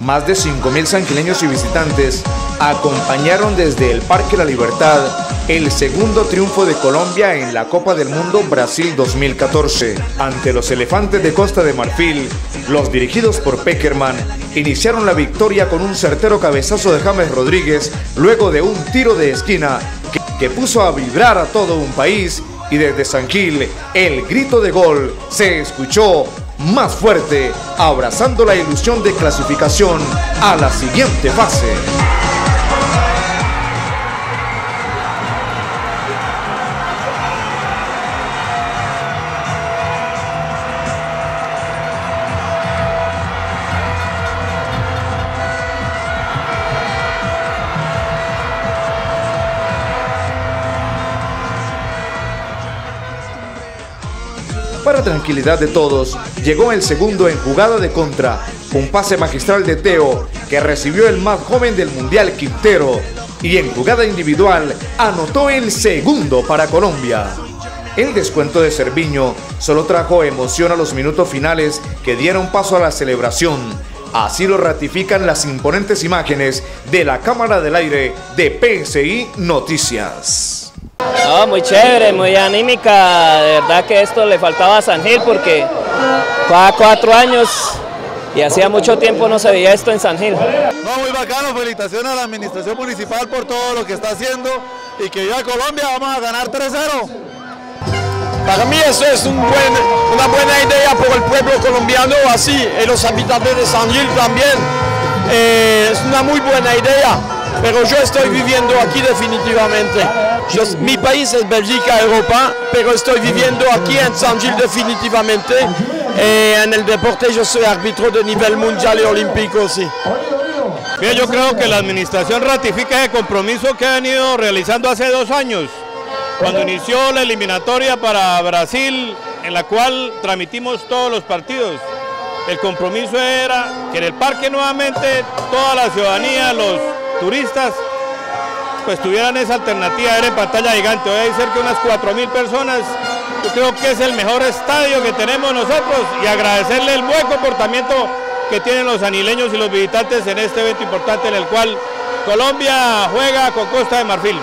Más de 5.000 sanquileños y visitantes acompañaron desde el Parque La Libertad el segundo triunfo de Colombia en la Copa del Mundo Brasil 2014. Ante los elefantes de Costa de Marfil, los dirigidos por Peckerman iniciaron la victoria con un certero cabezazo de James Rodríguez luego de un tiro de esquina que, que puso a vibrar a todo un país y desde San Gil el grito de gol se escuchó más fuerte, abrazando la ilusión de clasificación a la siguiente fase. Para tranquilidad de todos, llegó el segundo en jugada de contra, un pase magistral de Teo que recibió el más joven del Mundial Quintero y en jugada individual anotó el segundo para Colombia. El descuento de Cerviño solo trajo emoción a los minutos finales que dieron paso a la celebración. Así lo ratifican las imponentes imágenes de la Cámara del Aire de PSI Noticias. No, muy chévere, muy anímica, de verdad que esto le faltaba a San Gil porque cada cuatro años y hacía mucho tiempo no se veía esto en San Gil. No, muy bacano, felicitaciones a la administración municipal por todo lo que está haciendo y que viva Colombia, vamos a ganar 3-0. Para mí eso es un buen, una buena idea por el pueblo colombiano, así, y los habitantes de San Gil también. Eh, es una muy buena idea, pero yo estoy viviendo aquí definitivamente. Yo, mi país es Bélgica, Europa, pero estoy viviendo aquí en San Gil definitivamente. Eh, en el deporte yo soy árbitro de nivel mundial y olímpico, sí. Bien, yo creo que la administración ratifica ese compromiso que ha venido realizando hace dos años, cuando inició la eliminatoria para Brasil, en la cual transmitimos todos los partidos. El compromiso era que en el parque nuevamente toda la ciudadanía, los turistas, pues tuvieran esa alternativa, era en pantalla gigante, hoy hay cerca de unas 4.000 personas, yo creo que es el mejor estadio que tenemos nosotros y agradecerle el buen comportamiento que tienen los anileños y los visitantes en este evento importante en el cual Colombia juega con Costa de Marfil.